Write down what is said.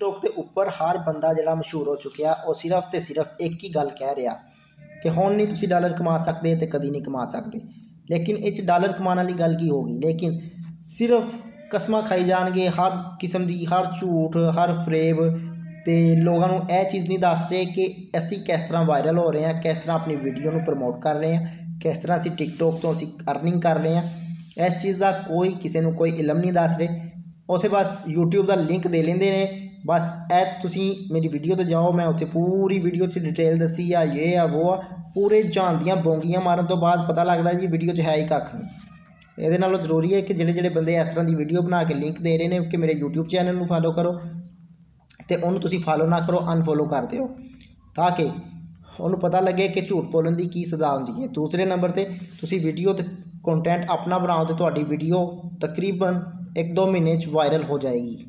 TikTok ਦੇ ਉੱਪਰ ਹਰ ਬੰਦਾ ਜਿਹੜਾ ਮਸ਼ਹੂਰ ਹੋ ਚੁੱਕਿਆ, ਉਹ ਸਿਰਫ ਤੇ ਸਿਰਫ ਇੱਕ ਹੀ ਗੱਲ ਕਹਿ ਰਿਹਾ ਕਿ ਹੁਣ ਨਹੀਂ ਤੁਸੀਂ ਡਾਲਰ ਕਮਾ ਸਕਦੇ ਤੇ ਕਦੀ ਨਹੀਂ ਕਮਾ ਸਕਦੇ। ਲੇਕਿਨ ਇਹ 'ਚ ਡਾਲਰ ਕਮਾਉਣ ਵਾਲੀ ਗੱਲ ਕੀ ਹੋ ਗਈ? ਲੇਕਿਨ ਸਿਰਫ ਕਸਮਾਂ ਖਾਈ ਜਾਣਗੇ, ਹਰ ਕਿਸਮ ਦੀ, ਹਰ ਝੂਠ, ਹਰ ਫਰੇਬ ਤੇ ਲੋਕਾਂ ਨੂੰ ਇਹ ਚੀਜ਼ ਨਹੀਂ ਦੱਸ ਰਹੇ ਕਿ ਅਸੀਂ ਕਿਸ ਤਰ੍ਹਾਂ ਵਾਇਰਲ ਹੋ ਰਹੇ ਹਾਂ, ਕਿਸ ਤਰ੍ਹਾਂ ਆਪਣੀ ਵੀਡੀਓ ਨੂੰ ਪ੍ਰਮੋਟ ਕਰ ਰਹੇ ਹਾਂ, ਕਿਸ ਤਰ੍ਹਾਂ ਅਸੀਂ ਟਿਕਟੋਕ ਤੋਂ ਅਸੀਂ ਅਰਨਿੰਗ ਕਰ ਰਹੇ ਹਾਂ। ਇਸ ਚੀਜ਼ ਦਾ ਕੋਈ ਕਿਸੇ ਨੂੰ ਕੋਈ ਇਲਮ ਨਹੀਂ ਦੱਸ ਰਹੇ। ਉਥੇ ਬਸ YouTube ਦਾ ਲਿੰਕ ਦੇ ਲੈਂਦੇ ਨੇ। ਬਸ ਇਹ ਤੁਸੀਂ ਮੇਰੀ ਵੀਡੀਓ ਤੇ ਜਾਓ, ਮੈਂ ਉੱਥੇ ਪੂਰੀ ਵੀਡੀਓ 'ਚ ਡਿਟੇਲ ਦੱਸੀ ਆ, ਇਹ ਆ, ਉਹ ਆ। ਪੂਰੇ ਜਾਂਦੀਆਂ ਬੌਂਗੀਆਂ ਮਾਰਨ ਤੋਂ ਬਾਅਦ ਪਤਾ ਲੱਗਦਾ ਜੀ ਵੀਡੀਓ 'ਚ ਹੈ ਹੀ ਕੱਖ ਨਹੀਂ। ਇਹਦੇ ਨਾਲੋਂ ਜ਼ਰੂਰੀ ਹੈ ਕਿ ਜਿਹੜੇ ਜਿਹੜੇ ਬੰਦੇ ਇਸ ਤਰ੍ਹਾਂ ਦੀ ਵੀਡੀਓ ਬਣਾ ਕੇ ਲਿੰਕ ਦੇ ਰਹੇ ਨੇ, ਕਿ ਮੇਰੇ YouTube ਚੈਨਲ ਨੂੰ ਫਾਲੋ ਕਰੋ ਤੇ ਉਹਨੂੰ ਤੁਸੀਂ ਫਾਲੋ ਨਾ ਕਰੋ ਅਨਫੋਲੋ ਕਰ ਦਿਓ, ਤਾਂ ਕਿ ਉਹਨੂੰ ਪਤਾ ਲੱਗੇ ਕਿ ਝੂਠ ਬੋਲਣ ਦੀ ਕੀ ਸਜ਼ਾ ਹੁੰਦੀ ਹੈ। ਦੂਸਰੇ ਨੰਬਰ ਤੇ ਤੁਸੀਂ ਵੀਡੀਓ ਤੇ ਕੰਟੈਂਟ ਆਪਣਾ ਬਣਾਓ ਤੇ ਤੁਹਾਡੀ ਵੀਡੀਓ ਤਕਰੀਬਨ 1-2 ਮਹੀਨੇ 'ਚ ਵਾਇਰਲ ਹੋ ਜਾਏਗੀ।